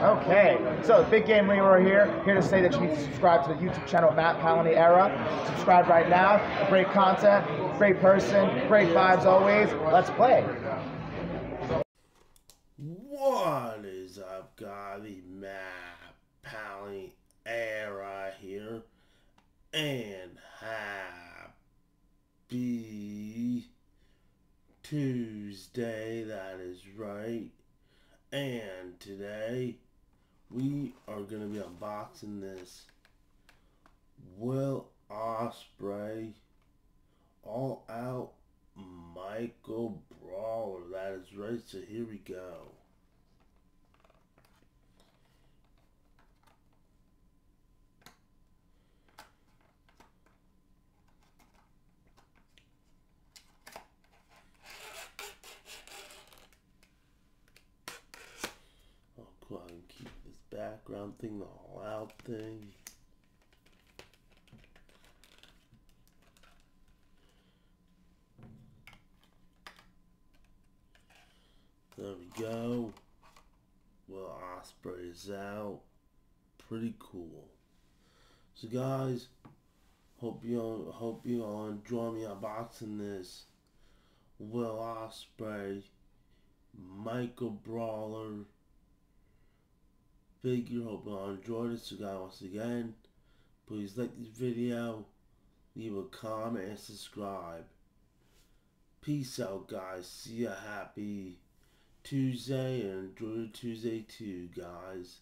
Okay, so Big Game Leroy here, here to say that you need to subscribe to the YouTube channel Matt Paolini Era. Subscribe right now. Great content, great person, great vibes always. Let's play. What is up, guys? Matt Paolini Era here, and happy Tuesday. That is right. And today we are going to be unboxing this Will Ospreay All Out Micro Brawler. That is right. So here we go. Go ahead and keep this background thing, the all out thing. There we go. Well, Ospreay is out. Pretty cool. So guys, hope you all, hope you all enjoy me unboxing this. Will Ospreay, Micro Brawler figure. Hope you enjoyed. So guys, once again, please like this video, leave a comment, and subscribe. Peace out, guys. See ya. Happy Tuesday and enjoy your Tuesday too, guys.